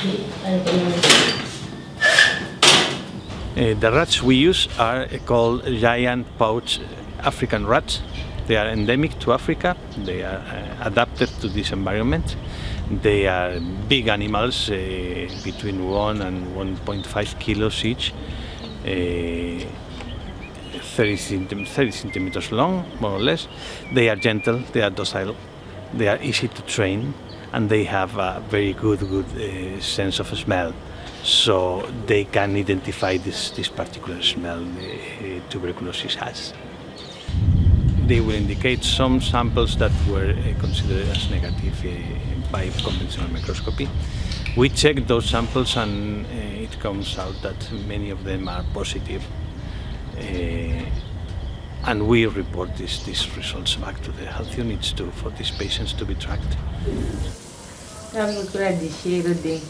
Uh, the rats we use are called giant pouch African rats. They are endemic to Africa. They are uh, adapted to this environment. They are big animals, uh, between 1 and 1.5 kilos each. Uh, 30, centim 30 centimeters long, more or less. They are gentle, they are docile, they are easy to train, and they have a very good, good uh, sense of smell. So they can identify this, this particular smell uh, tuberculosis has. They will indicate some samples that were uh, considered as negative uh, by conventional microscopy. We check those samples and uh, it comes out that many of them are positive. And we report this, these results back to the health units to, for these patients to be tracked. De cheiro de